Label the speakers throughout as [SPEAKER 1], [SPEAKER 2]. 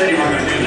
[SPEAKER 1] city
[SPEAKER 2] on that.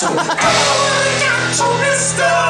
[SPEAKER 2] got to, come on, got to, mister.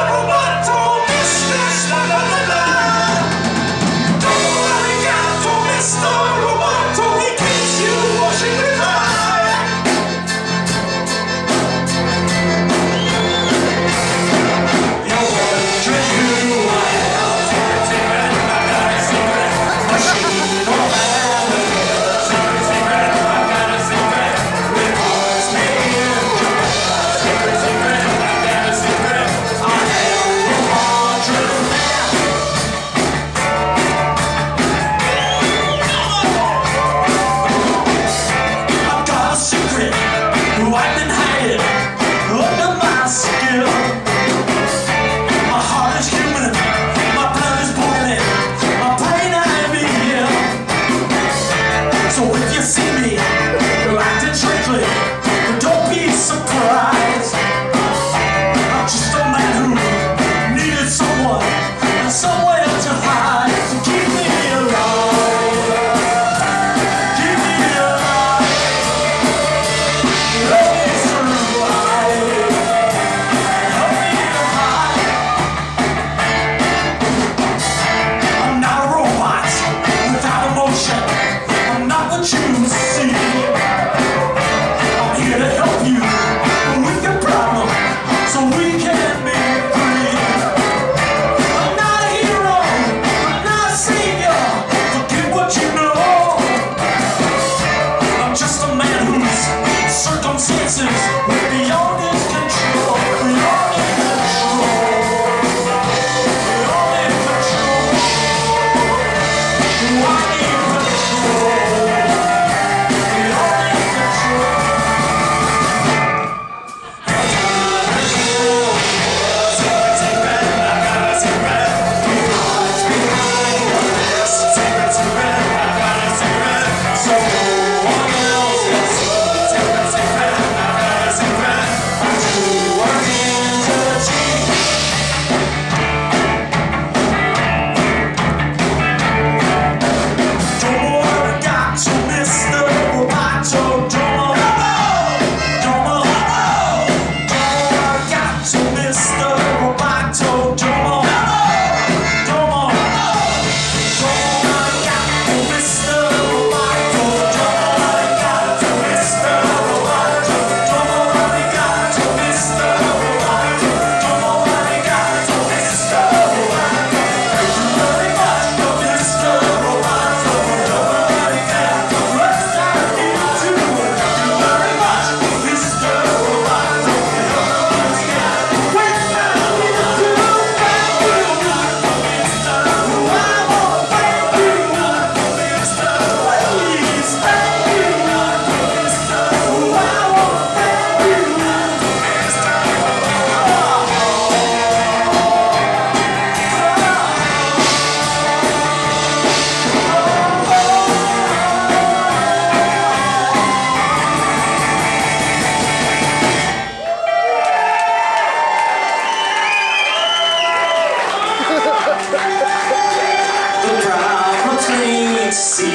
[SPEAKER 2] Too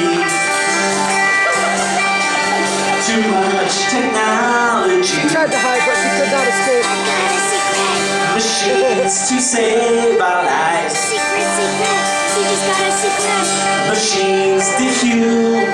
[SPEAKER 2] much technology.
[SPEAKER 3] She tried to hide, but she could not escape.
[SPEAKER 2] Machines to save our lives.
[SPEAKER 1] Secret, secret.
[SPEAKER 2] Machines to human.